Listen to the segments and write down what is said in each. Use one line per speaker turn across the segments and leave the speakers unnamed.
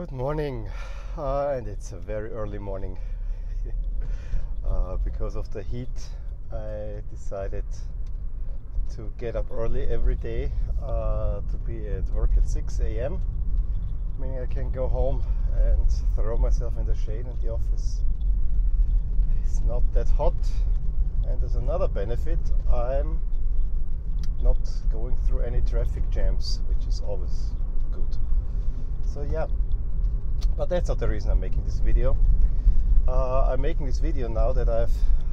Good morning, uh, and it's a very early morning. uh, because of the heat, I decided to get up early every day uh, to be at work at 6 a.m. Meaning I can go home and throw myself in the shade in the office. It's not that hot, and there's another benefit I'm not going through any traffic jams, which is always good. So, yeah, but that's not the reason I'm making this video. Uh, I'm making this video now that I've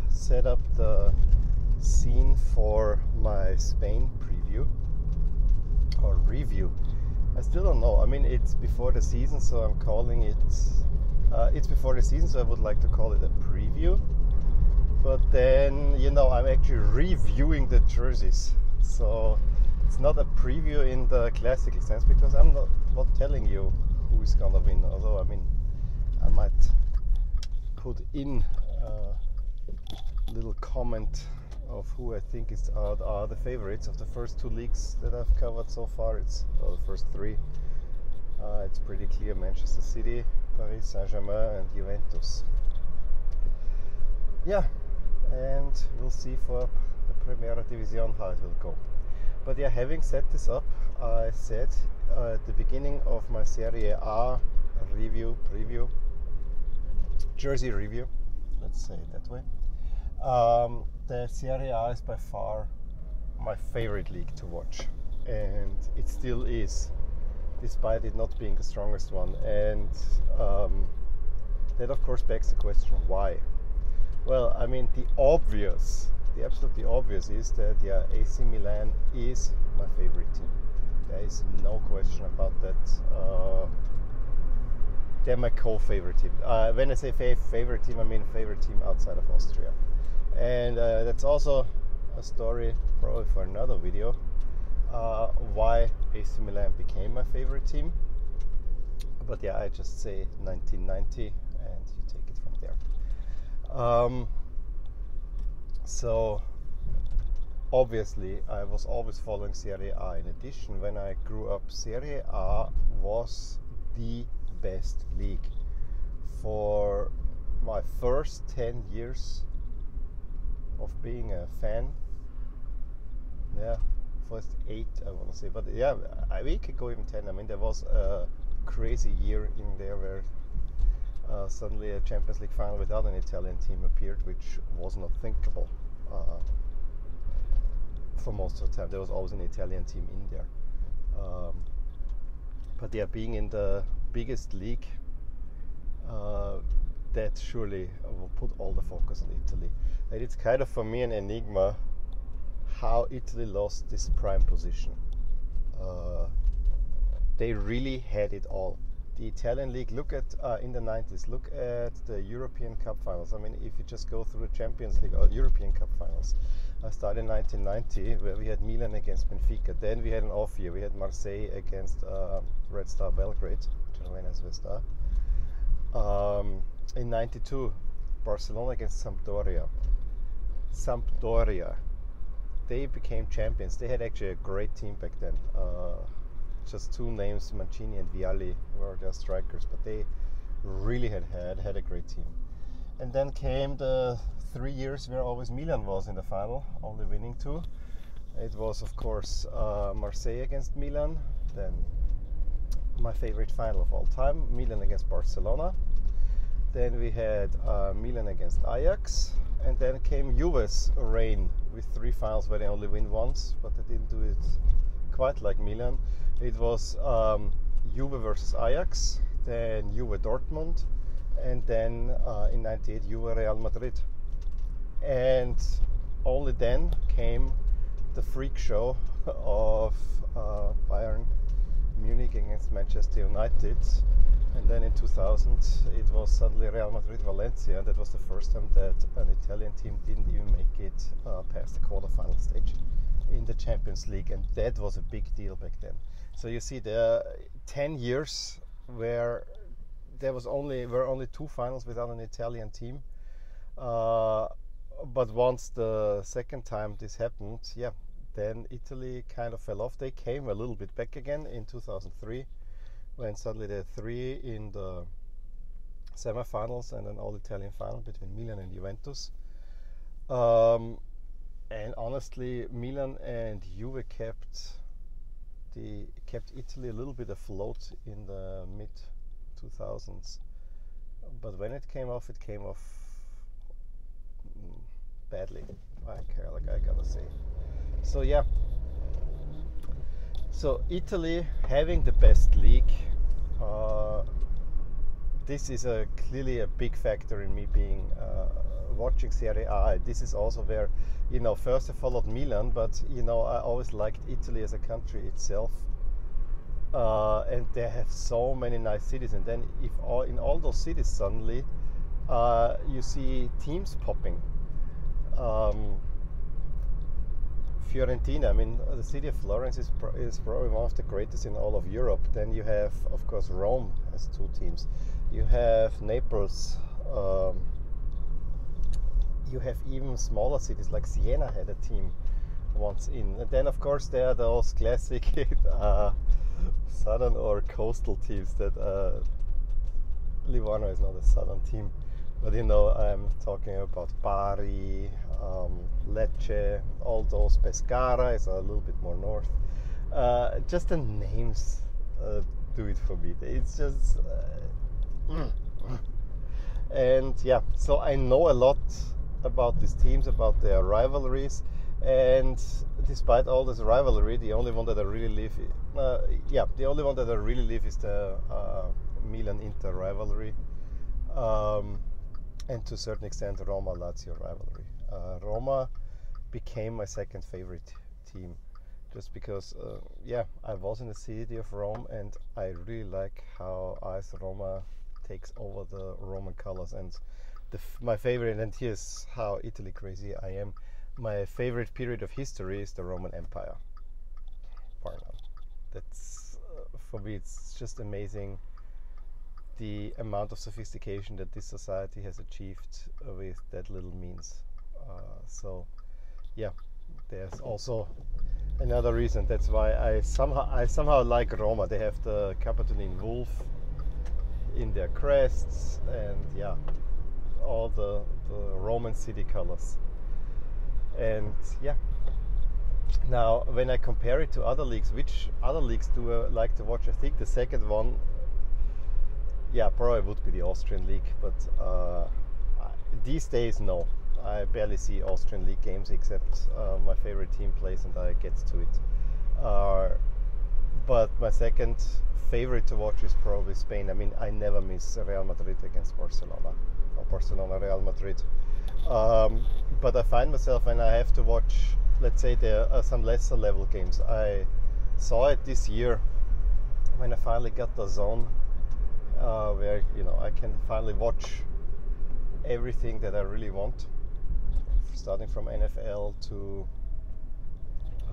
set up the scene for my Spain preview or review. I still don't know. I mean, it's before the season, so I'm calling it. Uh, it's before the season, so I would like to call it a preview. But then, you know, I'm actually reviewing the jerseys, so it's not a preview in the classical sense because I'm not, not telling you who is gonna win. Although, I mean, I might put in a little comment of who I think is are, are, the favorites of the first two leagues that I've covered so far. It's well, the first three. Uh, it's pretty clear: Manchester City, Paris Saint-Germain, and Juventus. Yeah, and we'll see for the Primera Division how it will go. But yeah, having set this up, I said uh, at the beginning of my Serie A review, preview, jersey review, let's say it that way. Um, the Serie A is by far my favorite league to watch, and it still is, despite it not being the strongest one. And um, that, of course, begs the question why. Well, I mean, the obvious, the absolutely obvious is that yeah, AC Milan is my favorite team. There is no question about that. Uh, they're my co-favorite team. Uh, when I say favorite team, I mean favorite team outside of Austria and uh, that's also a story probably for another video uh, why AC Milan became my favorite team but yeah I just say 1990 and you take it from there um, so obviously I was always following Serie A in addition when I grew up Serie A was the best league for my first 10 years of being a fan. Yeah, first eight I want to say, but yeah, we could go even ten. I mean, there was a crazy year in there where uh, suddenly a Champions League final without an Italian team appeared, which was not thinkable uh, for most of the time. There was always an Italian team in there. Um, but yeah, being in the biggest league, uh, that surely will put all the focus on Italy. And it's kind of for me an enigma how Italy lost this prime position. Uh, they really had it all. The Italian league, look at uh, in the 90s, look at the European Cup finals. I mean, if you just go through the Champions League or European Cup finals, I started in 1990 where we had Milan against Benfica. Then we had an off year. We had Marseille against uh, Red Star Belgrade, Crvena Zvezda. Um, in 92, Barcelona against Sampdoria. Sampdoria, they became champions. They had actually a great team back then. Uh, just two names, Mancini and Vialli, were their strikers, but they really had had had a great team. And then came the three years where always Milan was in the final, only winning two. It was, of course, uh, Marseille against Milan. Then my favorite final of all time, Milan against Barcelona. Then we had uh, Milan against Ajax, and then came Juve's reign with three finals where they only win once, but they didn't do it quite like Milan. It was um, Juve versus Ajax, then Juve Dortmund, and then uh, in '98 Juve Real Madrid. And only then came the freak show of uh, Bayern Munich against Manchester United and then in 2000, it was suddenly Real Madrid Valencia. And that was the first time that an Italian team didn't even make it uh, past the quarterfinal stage in the Champions League, and that was a big deal back then. So you see, the 10 years where there was only were only two finals without an Italian team. Uh, but once the second time this happened, yeah, then Italy kind of fell off. They came a little bit back again in 2003 when suddenly there are three in the semifinals and an all-Italian final between Milan and Juventus. Um, and honestly, Milan and Juve kept the kept Italy a little bit afloat in the mid 2000s. But when it came off, it came off mm, badly. I care, like I gotta say. So yeah. So Italy having the best league. Uh, this is a clearly a big factor in me being uh, watching Serie A. This is also where, you know, first I followed Milan, but you know I always liked Italy as a country itself. Uh, and they have so many nice cities. And then if all, in all those cities suddenly uh, you see teams popping. Um, Fiorentina, I mean, the city of Florence is, pro- is probably one of the greatest in all of Europe. Then you have, of course, Rome has two teams. You have Naples. Um, you have even smaller cities like Siena had a team once in. And then, of course, there are those classic uh, southern or coastal teams that uh, Livorno is not a southern team. But you know, I'm talking about Bari, um, Lecce, all those. Pescara is a little bit more north. Uh, just the names uh, do it for me. It's just. Uh, and yeah, so I know a lot about these teams, about their rivalries, and despite all this rivalry, the only one that I really live, uh, yeah, the only one that I really live is the uh, Milan Inter rivalry, um, and to a certain extent Roma Lazio rivalry. Uh, Roma became my second favorite team, just because, uh, yeah, I was in the city of Rome, and I really like how AS Roma takes over the Roman colors and my favorite, and here's how Italy crazy I am. My favorite period of history is the Roman Empire. Pardon. That's uh, for me. It's just amazing the amount of sophistication that this society has achieved with that little means. Uh, so, yeah, there's also another reason. That's why I somehow I somehow like Roma. They have the Capitoline wolf in their crests, and yeah, all the, the Roman city colors. And yeah. Now, when I compare it to other leagues, which other leagues do I like to watch? I think the second one, yeah, probably would be the Austrian league. But uh, these days, no. I barely see Austrian league games except uh, my favorite team plays and I get to it. Uh, but my second favorite to watch is probably Spain. I mean, I never miss Real Madrid against Barcelona or Barcelona, Real Madrid. Um, but I find myself when I have to watch, let's say, there are some lesser level games. I saw it this year when I finally got DAZN, uh, where you know I can finally watch everything that I really want, starting from NFL to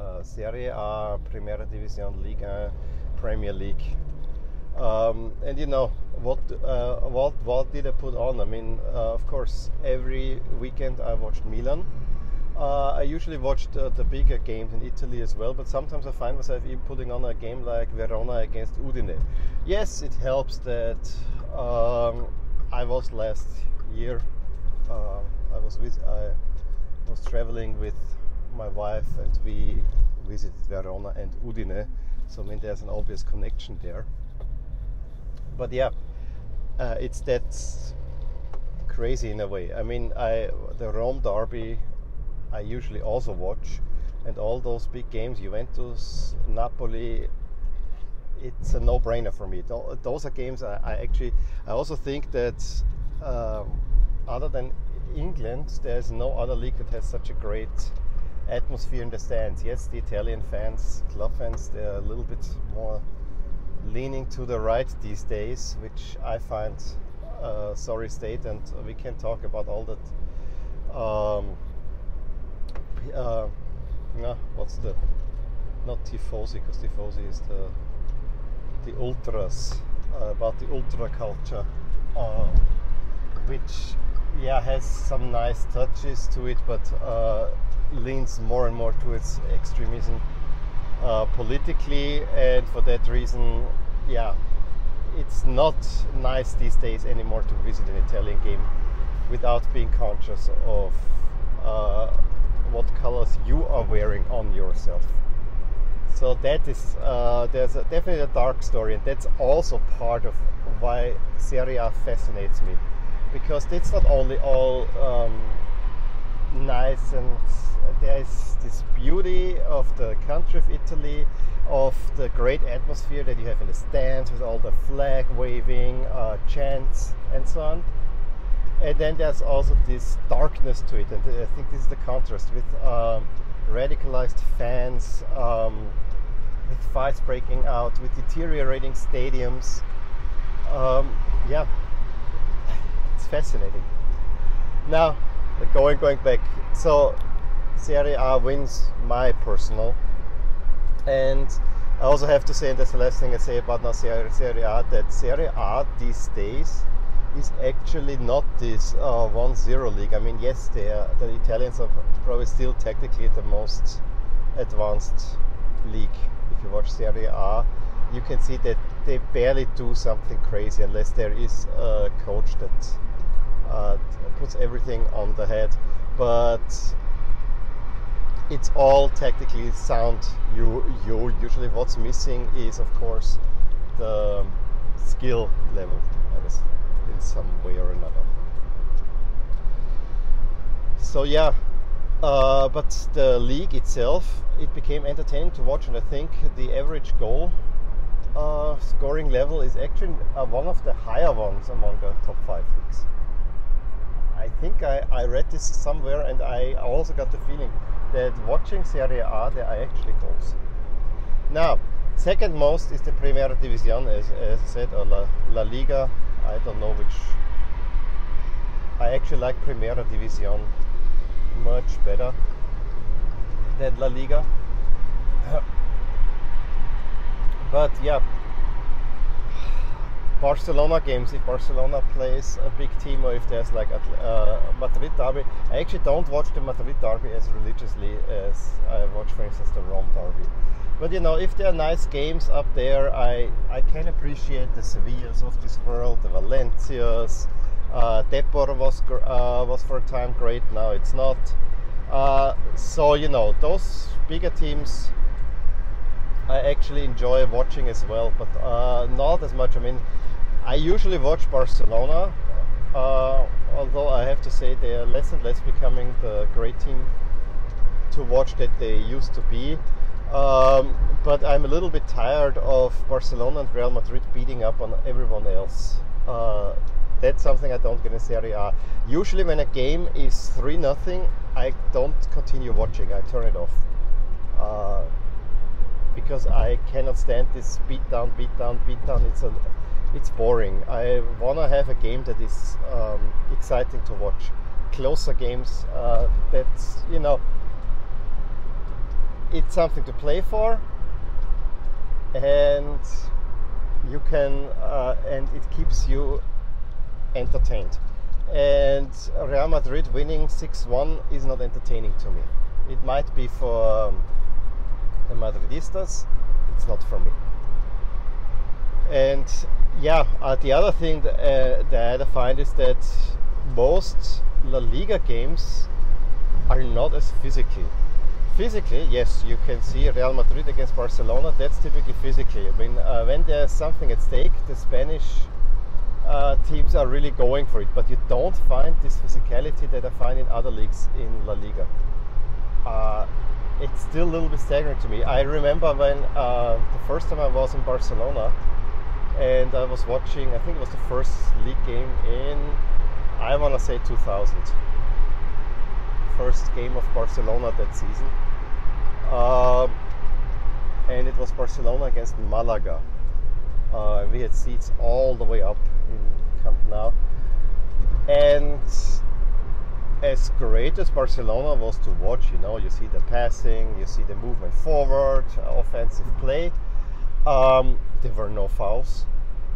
uh, Serie A, Primera División, Liga, Premier League. Um, and you know what? Uh, what? What did I put on? I mean, uh, of course, every weekend I watched Milan. Uh, I usually watch the, the, bigger games in Italy as well, but sometimes I find myself even putting on a game like Verona against Udine. Yes, it helps that um, I was last year. Uh, I was with I was traveling with my wife, and we visited Verona and Udine. So I mean, there's an obvious connection there but yeah, uh, it's that crazy in a way. I mean, I the Rome derby, I usually also watch, and all those big games, Juventus, Napoli. It's a no-brainer for me. Those are games I, I actually. I also think that um, other than England, there's no other league that has such a great atmosphere in the stands. Yes, the Italian fans, club fans, they're a little bit more leaning to the right these days, which I find a sorry state, and we can talk about all that. Um, uh, no, what's the not tifosi because tifosi is the the ultras uh, about the ultra culture, uh, which yeah has some nice touches to it, but uh, leans more and more towards extremism uh, politically, and for that reason, yeah, it's not nice these days anymore to visit an Italian game without being conscious of uh, what colors you are wearing on yourself. So that is uh, there's a, definitely a dark story, and that's also part of why Serie A fascinates me, because it's not only all um, nice and there is this beauty of the country of Italy, of the great atmosphere that you have in the stands with all the flag waving, uh, chants, and so on. And then there's also this darkness to it, and I think this is the contrast with um, radicalized fans, um, with fights breaking out, with deteriorating stadiums. Um, yeah, it's fascinating. Now, going going back, so Serie A wins my personal. And I also have to say, and that's the last thing I say about now Serie, Serie A, that Serie A these days is actually not this uh, 1-0 league. I mean, yes, they are, the Italians are probably still technically the most advanced league. If you watch Serie A, you can see that they barely do something crazy unless there is a coach that uh, puts everything on the head. But it's all technically sound. You, you usually what's missing is of course the skill level in some way or another. So yeah, uh, but the league itself it became entertaining to watch, and I think the average goal uh, scoring level is actually uh, one of the higher ones among the top five leagues. I think I, I read this somewhere, and I also got the feeling that watching Serie A, there are actually goals. Now, second most is the Primera División, as, as I said, or La, La Liga. I don't know which. I actually like Primera División much better than La Liga. but yeah, Barcelona games, if Barcelona plays a big team or if there's like a uh, Madrid derby, I actually don't watch the Madrid derby as religiously as I watch, for instance, the Rome derby. But you know, if there are nice games up there, I, I can appreciate the Sevillas of this world, the Valencias. Uh, Depor was uh, was for a time great. Now it's not. Uh, so you know, those bigger teams I actually enjoy watching as well, but uh, not as much. I mean, I usually watch Barcelona, uh, although I have to say they are less and less becoming the great team to watch that they used to be. Um, but I'm a little bit tired of Barcelona and Real Madrid beating up on everyone else. Uh, that's something I don't get in Serie A. Usually, when a game is 3 0, I don't continue watching, I turn it off. Uh, because I cannot stand this beat down, beat down, beat down. It's a it's boring. I want to have a game that is um, exciting to watch. Closer games uh, that, you know, it's something to play for and you can, uh, and it keeps you entertained. And Real Madrid winning 6 1 is not entertaining to me. It might be for um, the Madridistas, it's not for me. And yeah, uh, the other thing that, uh, that I find is that most La Liga games are not as physically. Physically, yes, you can see Real Madrid against Barcelona. That's typically physically. I mean, uh, when there's something at stake, the Spanish uh, teams are really going for it. But you don't find this physicality that I find in other leagues in La Liga. Uh, it's still a little bit staggering to me. I remember when uh, the first time I was in Barcelona and I was watching. I think it was the first league game in I want to say 2000. First game of Barcelona that season, um, and it was Barcelona against Malaga. Uh, we had seats all the way up in Camp Nou, and as great as Barcelona was to watch, you know, you see the passing, you see the movement forward, offensive play um, there were no fouls.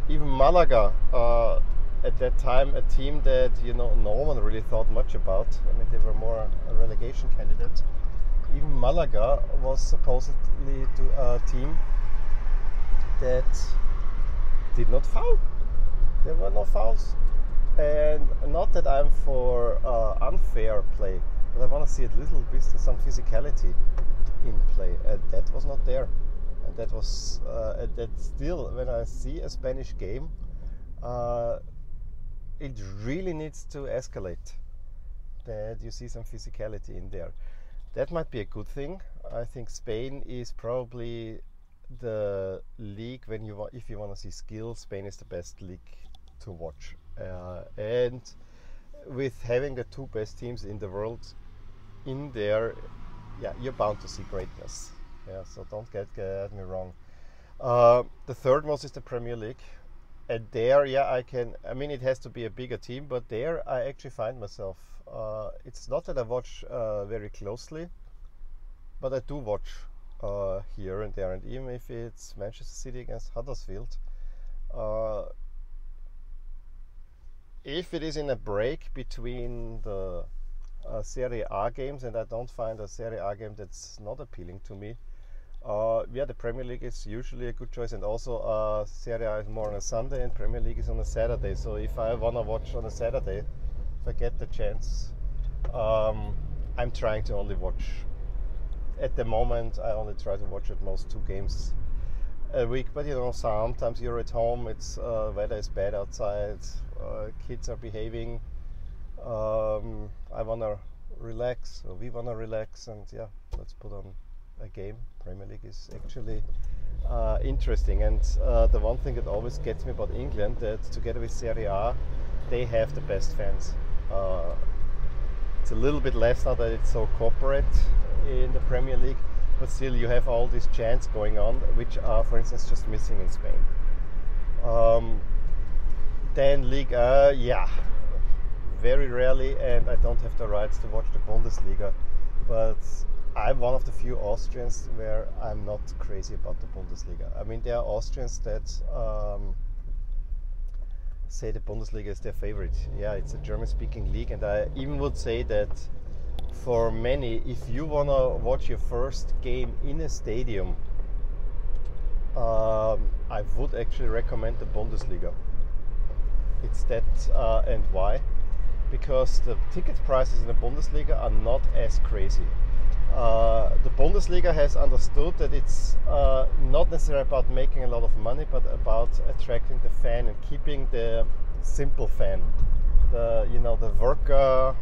Even Malaga, uh, at that time, a team that you know no one really thought much about. I mean, they were more a relegation candidate. Even Malaga was supposedly a team that did not foul. There were no fouls. And not that I'm for uh, unfair play, but I want to see a little bit some physicality in play. And that was not there. And that was uh, that still when I see a Spanish game, uh, it really needs to escalate. That you see some physicality in there. That might be a good thing. I think Spain is probably the league when you if you want to see skill. Spain is the best league to watch, uh, and with having the two best teams in the world in there, yeah, you're bound to see greatness. Yeah, so don't get, get me wrong. Uh, the third most is the Premier League. And there, yeah, I can. I mean, it has to be a bigger team, but there I actually find myself. Uh, it's not that I watch uh, very closely, but I do watch uh, here and there. And even if it's Manchester City against Huddersfield, uh, if it is in a break between the uh, Serie A games, and I don't find a Serie A game that's not appealing to me. Uh, yeah, the Premier League is usually a good choice, and also uh, Serie A is more on a Sunday, and Premier League is on a Saturday. So if I wanna watch on a Saturday, if I get the chance, um, I'm trying to only watch. At the moment, I only try to watch at most two games a week. But you know, sometimes you're at home. It's uh, weather is bad outside. Uh, kids are behaving. Um, I wanna relax, or we wanna relax, and yeah, let's put on a game. Premier League is actually uh, interesting. And uh, the one thing that always gets me about England that together with Serie A, they have the best fans. Uh, it's a little bit less now that it's so corporate in the Premier League, but still you have all these chants going on, which are, for instance, just missing in Spain. Um, then Liga, yeah, very rarely, and I don't have the rights to watch the Bundesliga, but I'm one of the few Austrians where I'm not crazy about the Bundesliga. I mean, there are Austrians that um, say the Bundesliga is their favorite. Yeah, it's a German-speaking league, and I even would say that for many, if you wanna watch your first game in a stadium, um, I would actually recommend the Bundesliga. It's that, uh, and why? Because the ticket prices in the Bundesliga are not as crazy uh, the Bundesliga has understood that it's uh, not necessarily about making a lot of money, but about attracting the fan and keeping the simple fan. The you know the worker.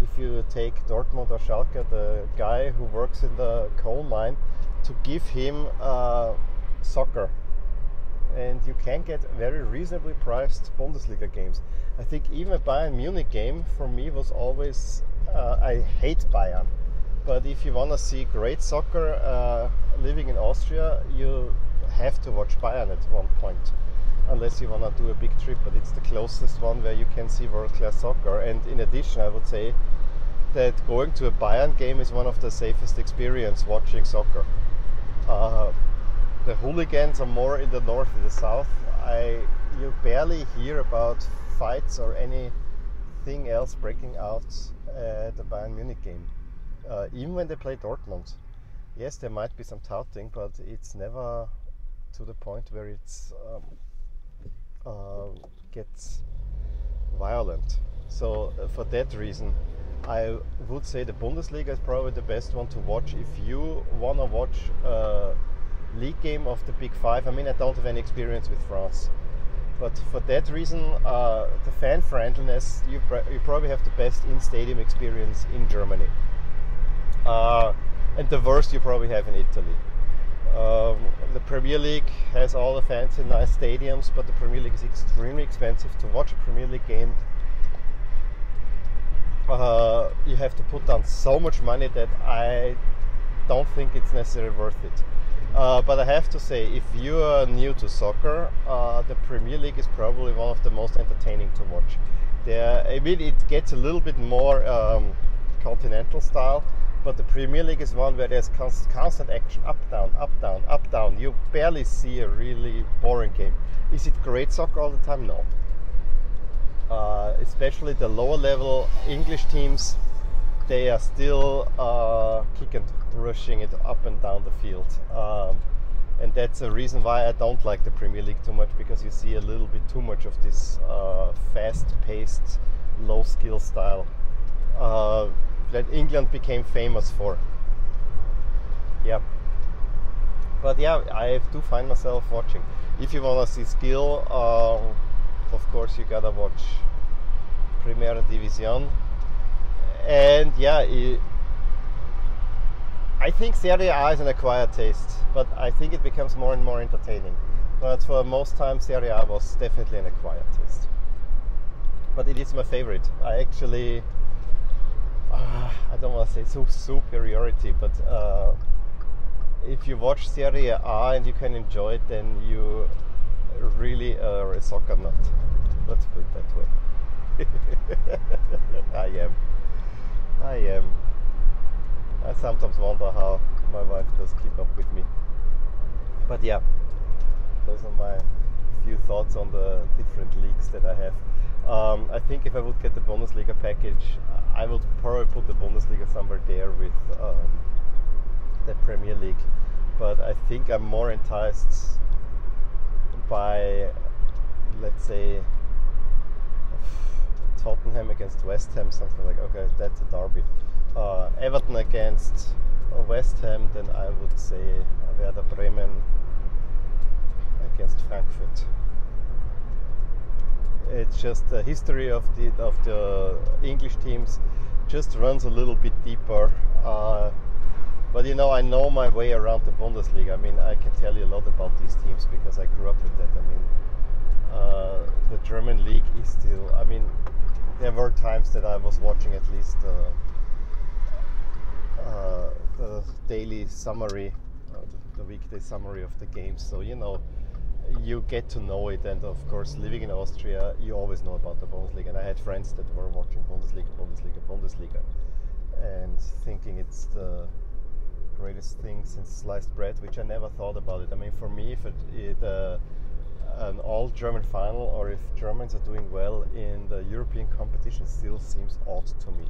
If you take Dortmund or Schalke, the guy who works in the coal mine, to give him uh, soccer, and you can get very reasonably priced Bundesliga games. I think even a Bayern Munich game for me was always. Uh, I hate Bayern but if you want to see great soccer uh, living in Austria, you have to watch Bayern at one point, unless you want to do a big trip. But it's the closest one where you can see world class soccer. And in addition, I would say that going to a Bayern game is one of the safest experience watching soccer. Uh, the hooligans are more in the north and the south. I you barely hear about fights or anything else breaking out at the Bayern Munich game uh, even when they play Dortmund, yes, there might be some touting, but it's never to the point where it's um, uh, gets violent. So uh, for that reason, I would say the Bundesliga is probably the best one to watch if you wanna watch a league game of the Big Five. I mean, I don't have any experience with France, but for that reason, uh, the fan friendliness, you, pr- you probably have the best in-stadium experience in Germany uh, and the worst you probably have in Italy. Um, the Premier League has all the fancy, nice stadiums, but the Premier League is extremely expensive to watch a Premier League game. Uh, you have to put down so much money that I don't think it's necessarily worth it. Uh, but I have to say, if you are new to soccer, uh, the Premier League is probably one of the most entertaining to watch. There, I mean, it gets a little bit more um, continental style, but the Premier League is one where there's constant action up, down, up, down, up, down. You barely see a really boring game. Is it great soccer all the time? No. Uh, especially the lower level English teams, they are still uh, kicking, rushing it up and down the field. Um, and that's a reason why I don't like the Premier League too much because you see a little bit too much of this uh, fast-paced, low-skill style uh, that England became famous for. Yeah, but yeah, I do find myself watching. If you wanna see skill, uh, of course you gotta watch Primera División, and yeah. It, I think Serie A is an acquired taste, but I think it becomes more and more entertaining. But for most time, Serie A was definitely an acquired taste. But it is my favorite. I actually, uh, I don't want to say so superiority, but uh, if you watch Serie A and you can enjoy it, then you really are a soccer nut. Let's put it that way. I am. I am. I sometimes wonder how my wife does keep up with me. But yeah, those are my few thoughts on the different leagues that I have. Um, I think if I would get the Bundesliga package, I would probably put the Bundesliga somewhere there with um, the Premier League. But I think I'm more enticed by, let's say, Tottenham against West Ham, something like okay, that's a derby uh, Everton against West Ham, then I would say Werder Bremen against Frankfurt. It's just the history of the of the English teams just runs a little bit deeper. Uh, but you know, I know my way around the Bundesliga. I mean, I can tell you a lot about these teams because I grew up with that. I mean, uh, the German league is still. I mean, there were times that I was watching at least. Uh, uh, the daily summary, uh, the weekday summary of the games. So you know, you get to know it. And of course, living in Austria, you always know about the Bundesliga. And I had friends that were watching Bundesliga, Bundesliga, Bundesliga, and thinking it's the greatest thing since sliced bread, which I never thought about it. I mean, for me, if it, it uh, an all German final or if Germans are doing well in the European competition still seems odd to me.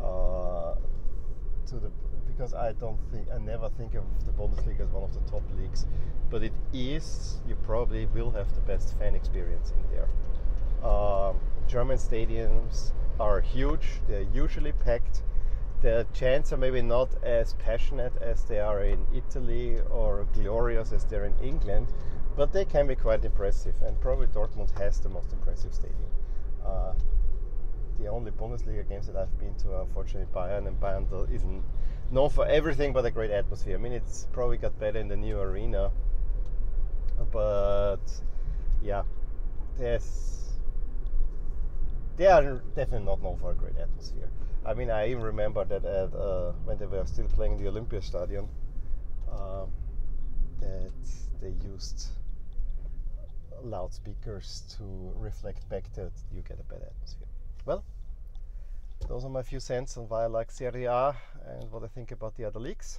Uh, to the because I don't think I never think of the Bundesliga as one of the top leagues, but it is. You probably will have the best fan experience in there. Um, German stadiums are huge. They're usually packed. The chants are maybe not as passionate as they are in Italy or glorious as they're in England, but they can be quite impressive. And probably Dortmund has the most impressive stadium. Uh, the only Bundesliga games that I've been to are unfortunately Bayern, and Bayern isn't known for everything but a great atmosphere. I mean, it's probably got better in the new arena, but yeah, there's they are definitely not known for a great atmosphere. I mean, I even remember that at, uh, when they were still playing the Olympiastadion, um, that they used loudspeakers to reflect back that you get a better atmosphere. Well, those are my few cents on why I like Serie A and what I think about the other leaks.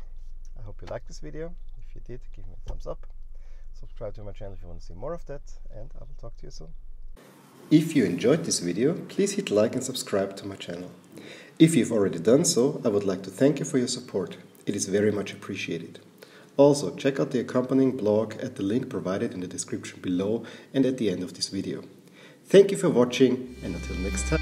I hope you liked this video. If you did, give me a thumbs up. Subscribe to my channel if you want to see more of that, and I will talk to you soon. If you enjoyed this video, please hit like and subscribe to my channel. If you've already done so, I would like to thank you for your support. It is very much appreciated. Also, check out the accompanying blog at the link provided in the description below and at the end of this video. Thank you for watching and until next time.